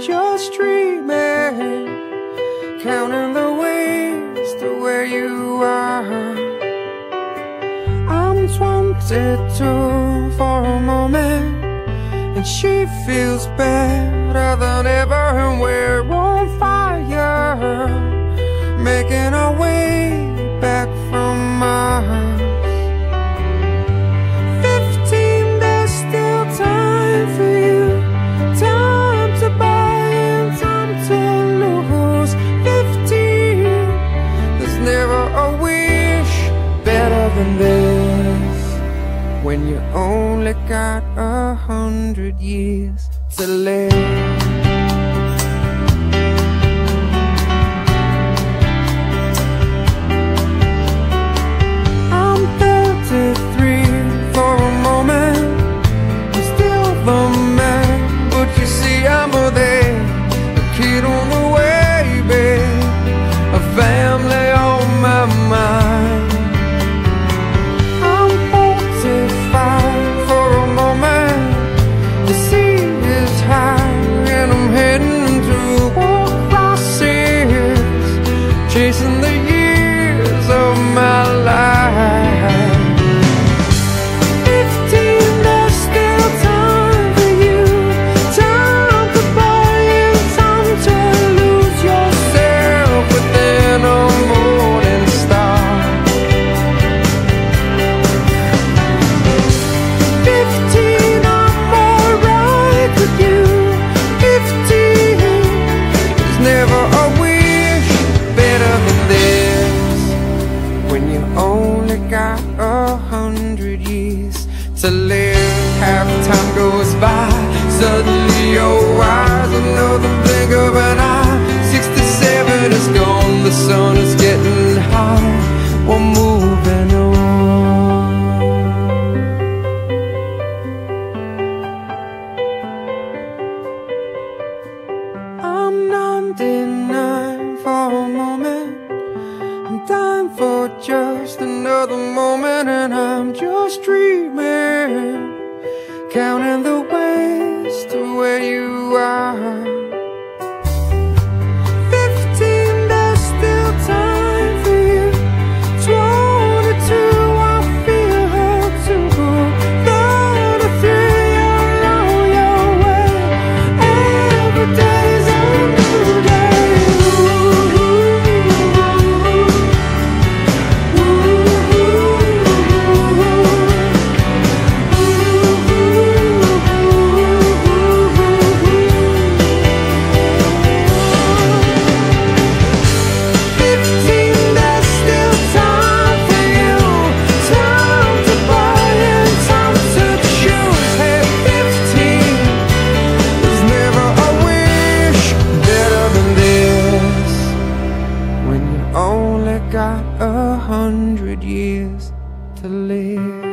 Just dreaming Counting the ways to where you are. I'm wanted to for a moment And she feels better than ever And we're got a hundred years to live. I'm 33 for a moment. I'm still the man, but you see, I'm there, a kid on never a wish better than this. When you only got a hundred years to live, half time goes by. Suddenly you're wise, another blink of an eye. For just another moment, and I'm just dreaming, counting the ways got a hundred years to live.